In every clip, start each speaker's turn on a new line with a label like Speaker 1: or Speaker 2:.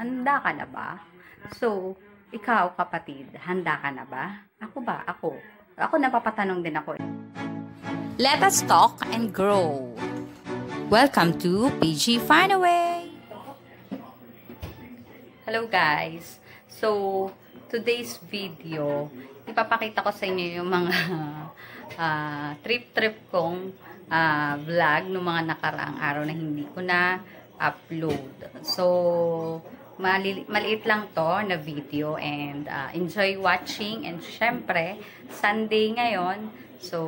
Speaker 1: Handa ka na ba? So, ikaw kapatid, handa ka na ba? Ako ba? Ako. Ako napapatanong din ako.
Speaker 2: Let us talk and grow. Welcome to PG Finaway.
Speaker 1: Hello guys. So, today's video, ipapakita ko sa inyo yung mga ah, trip-trip kong ah, vlog ng mga nakaraang araw na hindi ko na upload. So, mali- maliit lang to na video and ah, enjoy watching and syempre, Sunday ngayon. So,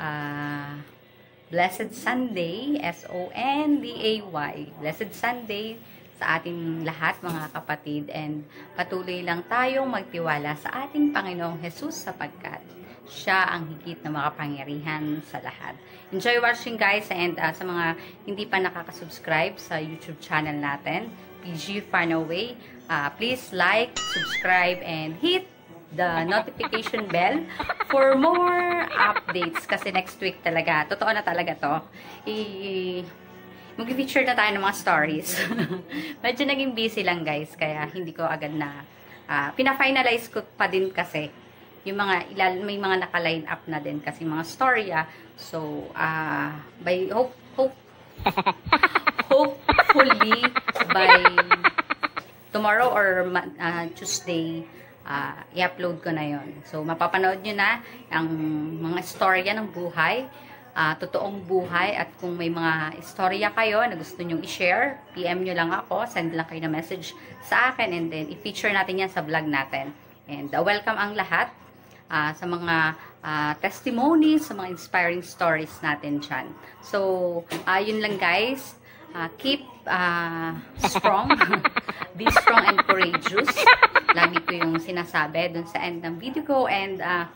Speaker 1: ah Blessed Sunday, S-O-N-D-A-Y. Blessed Sunday sa ating lahat mga kapatid and patuloy lang tayong magtiwala sa ating Panginoong Jesus sapagkat siya ang higit na makapangyarihan sa lahat. Enjoy watching guys and uh, sa mga hindi pa nakaka-subscribe sa YouTube channel natin, PG Farnaway, uh, please like, subscribe, and hit the notification bell for more updates kasi next week talaga, totoo na talaga to, i mag-feature na tayo ng mga stories. Medyo naging busy lang guys, kaya hindi ko agad na, uh, pina-finalize ko pa din kasi, yung mga, ilal, may mga naka-line up na din kasi mga storya. So, uh, by, hope, hope, hopefully, by tomorrow or uh, Tuesday, uh, i-upload ko na yon So, mapapanood nyo na ang mga storya ng buhay, uh, totoong buhay, at kung may mga istorya kayo na gusto nyong i-share, PM nyo lang ako, send lang kayo na message sa akin, and then i-feature natin yan sa vlog natin. And uh, welcome ang lahat uh, sa mga uh, testimonies, sa mga inspiring stories natin dyan. So, uh, lang guys. Uh, keep uh, strong. Be strong and courageous. Lagi ko yung sinasabi dun sa end ng video ko. And uh,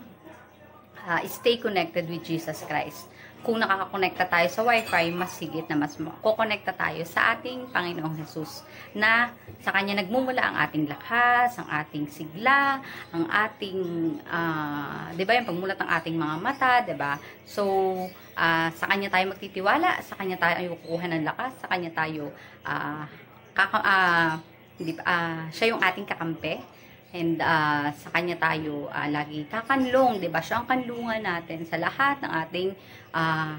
Speaker 1: uh, stay connected with Jesus Christ kung nakakakonekta tayo sa wifi, mas sigit na mas kukonekta tayo sa ating Panginoong Jesus na sa Kanya nagmumula ang ating lakas, ang ating sigla, ang ating, uh, ba yung pagmulat ng ating mga mata, di ba? So, uh, sa Kanya tayo magtitiwala, sa Kanya tayo ay kukuha ng lakas, sa Kanya tayo, uh, kaka, uh, di, uh, siya yung ating kakampi, And uh, sa kanya tayo uh, lagi kakanlong, 'di ba? Siya ang kanlungan natin sa lahat ng ating uh,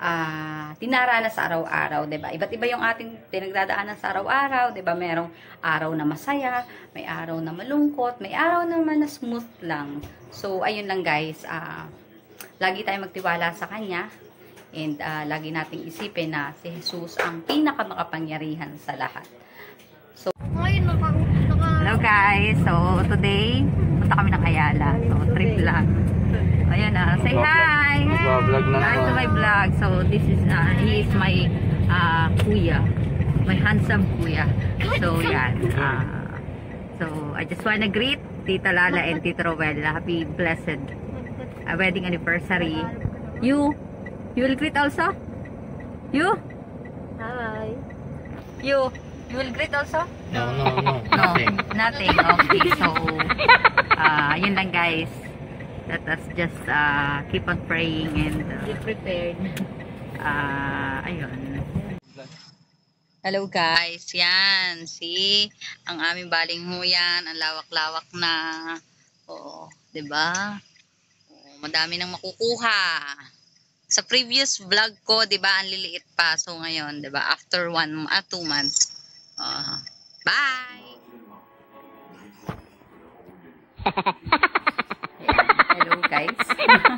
Speaker 1: uh, tinaranas sa araw-araw, 'di ba? Iba't iba yung ating pinagdadaanan sa araw-araw, 'di ba? Merong araw na masaya, may araw na malungkot, may araw naman na smooth lang. So ayun lang guys, uh, lagi tayong magtiwala sa kanya. And uh, lagi nating isipin na si Jesus ang pinakamakapangyarihan sa lahat. So, Hello guys, so today, punta kami ng Ayala. So, trip lang. Ayan na, uh, say hi!
Speaker 3: Vlog na
Speaker 1: Hi to my vlog. So, this is, uh, he is my uh, kuya. My handsome kuya. So, yan. Uh, so, I just wanna greet Tita Lala and Tita Rowella. Happy blessed uh, wedding anniversary. You, you will greet also? You?
Speaker 2: Hi.
Speaker 1: You, you will greet also?
Speaker 3: No, no, no.
Speaker 1: Nothing. Nothing. Okay. So, uh, yun lang guys. Let us just uh, keep on praying and uh,
Speaker 2: Be prepared.
Speaker 1: uh, ayun. Hello guys. Yan. See? Ang aming baling huyan. Ang lawak-lawak na. Oo. ba? Diba? Oo, madami nang makukuha. Sa previous vlog ko, 'di ba, ang liliit pa. So ngayon, 'di ba, after one at uh, two months. Uh, bye. Hello guys.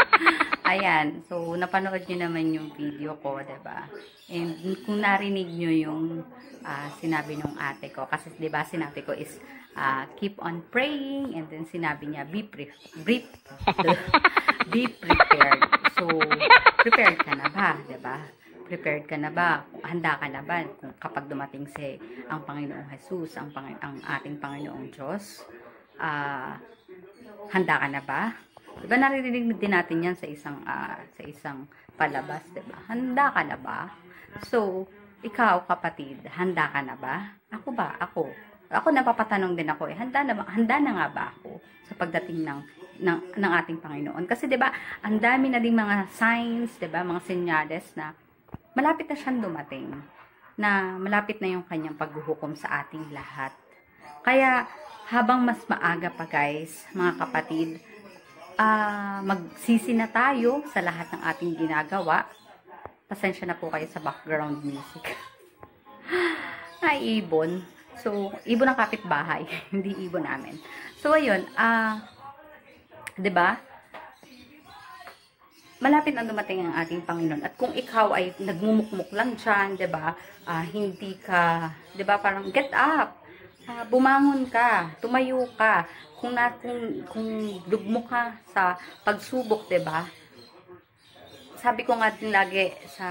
Speaker 1: Ayan, so napanood niyo naman yung video ko, ba? And kung narinig niyo yung uh, sinabi ng ate ko kasi ba sinabi ko is uh, keep on praying and then sinabi niya be pre be, be prepared. So prepared ka na ba, ba? Prepared ka na ba? Handa ka na ba kung kapag dumating si ang Panginoong Jesus, ang, Pang ang ating Panginoong Diyos? Uh, handa ka na ba? Diba naririnig din natin yan sa isang uh, sa isang palabas, 'di ba? Handa ka na ba? So, ikaw kapatid, handa ka na ba? Ako ba? Ako. Ako napapatanong din ako eh, handa na ba, handa na nga ba ako sa pagdating ng ng, ng ating Panginoon? Kasi 'di ba, ang dami na ding mga signs, 'di ba, mga senyales na malapit na siyang dumating na malapit na yung kanyang paghuhukom sa ating lahat. Kaya, habang mas maaga pa guys, mga kapatid, uh, magsisi na tayo sa lahat ng ating ginagawa. Pasensya na po kayo sa background music. Ay, ibon. So, ibon ng kapitbahay, hindi ibon namin. So, ayun, ah, uh, 'di ba? Malapit na dumating ang ating Panginoon. At kung ikaw ay nagmumukmuk lang diyan, 'di ba? Uh, hindi ka, 'di ba, parang get up. Uh, bumangon ka, tumayo ka. Kung na kung kung dugmo ka sa pagsubok, 'di ba? Sabi ko nga din lagi sa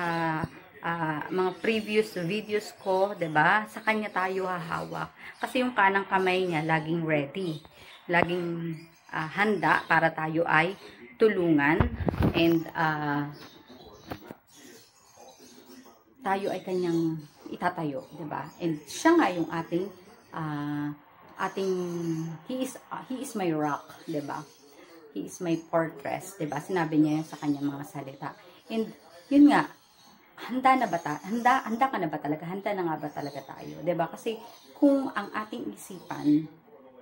Speaker 1: uh, mga previous videos ko, ba? Sa kanya tayo hahawak. Kasi yung kanang kamay niya laging ready. Laging uh, handa para tayo ay tulungan and uh, tayo ay kanyang itatayo, 'di ba? And siya nga yung ating uh, ating he is uh, he is my rock, 'di ba? He is my fortress, 'di ba? Sinabi niya sa kanyang mga salita. And yun nga, handa na ba ta handa handa ka na ba talaga handa na nga ba talaga tayo 'di ba kasi kung ang ating isipan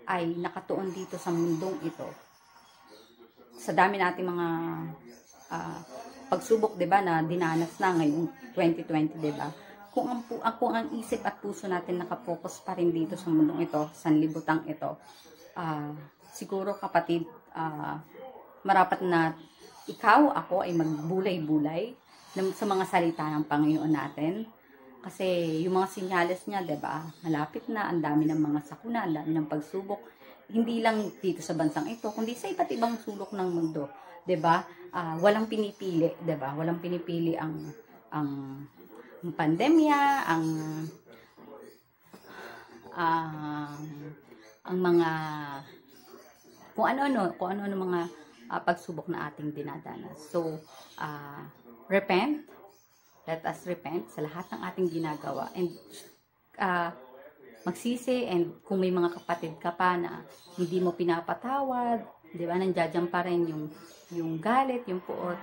Speaker 1: ay nakatuon dito sa mundong ito sa dami nating mga uh, pagsubok 'di ba na dinanas na ngayong 2020 'di ba kung ang, kung ang isip at puso natin nakapokus pa rin dito sa mundong ito sa libutang ito uh, siguro kapatid uh, marapat na ikaw ako ay magbulay-bulay sa mga salita ng Panginoon natin. Kasi yung mga sinyales niya, 'di ba? Malapit na, ang dami ng mga sakuna, ang dami ng pagsubok. Hindi lang dito sa bansang ito, kundi sa iba't ibang sulok ng mundo, 'di ba? Uh, walang pinipili, 'di ba? Walang pinipili ang ang, pandemya, ang uh, ang mga kung ano-ano, kung ano-ano mga uh, pagsubok na ating dinadanas. So, uh, repent. Let us repent sa lahat ng ating ginagawa. And uh, magsisi and kung may mga kapatid ka pa na hindi mo pinapatawad, di ba, nandiyan pa rin yung, yung galit, yung puot,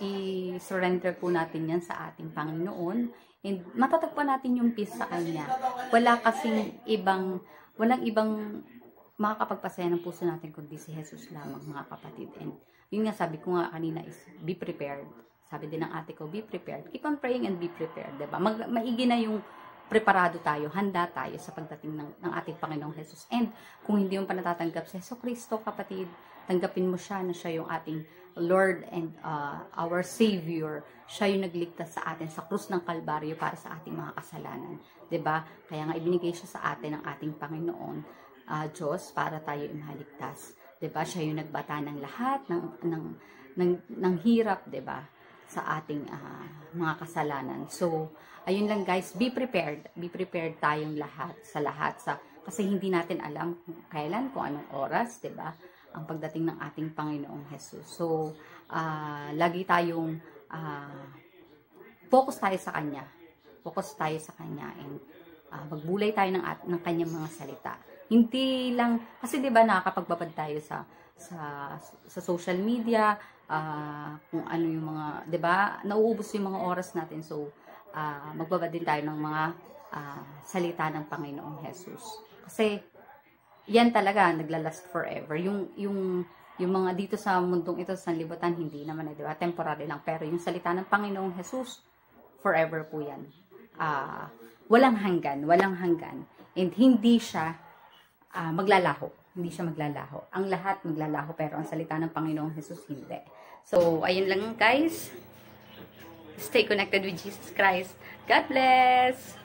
Speaker 1: i-surrender po natin yan sa ating Panginoon and matatagpuan natin yung peace sa Kanya. Wala kasing ibang, walang ibang makakapagpasaya ng puso natin kundi si Jesus lamang mga kapatid. And yun nga sabi ko nga kanina is be prepared. Sabi din ng ate ko, be prepared. Keep on praying and be prepared, 'di ba? Mag, maigi na yung preparado tayo, handa tayo sa pagdating ng, ng ating Panginoong Jesus. And kung hindi mo pa natatanggap si Jesus Kristo, kapatid, tanggapin mo siya na siya yung ating Lord and uh, our Savior. Siya yung nagligtas sa atin sa krus ng Kalbaryo para sa ating mga kasalanan. ba? Kaya nga ibinigay siya sa atin ng ating Panginoon uh, Diyos para tayo imaligtas. ba? Siya yung nagbata ng lahat ng ng ng, ng hirap, ba? Sa ating uh, mga kasalanan. So, ayun lang guys, be prepared. Be prepared tayong lahat sa lahat sa kasi hindi natin alam kung kailan, kung anong oras, 'di ba? Ang pagdating ng ating Panginoong Jesus. So, uh, lagi tayong uh, focus tayo sa kanya. Focus tayo sa kanya and uh, magbulay tayo ng at, ng kanyang mga salita. Hindi lang kasi 'di ba nakakapagbabad tayo sa sa sa social media, uh, kung ano yung mga, 'di ba? Nauubos yung mga oras natin. So, uh, magbabad din tayo ng mga uh, salita ng Panginoong Jesus. Kasi yan talaga naglalast forever. Yung yung yung mga dito sa mundong ito sa libutan hindi naman eh, 'di ba? Temporary lang, pero yung salita ng Panginoong Jesus forever po 'yan. Uh, walang hanggan, walang hanggan. And hindi siya uh, maglalaho. Hindi siya maglalaho. Ang lahat maglalaho, pero ang salita ng Panginoong Jesus hindi. So, ayun lang guys. Stay connected with Jesus Christ. God bless!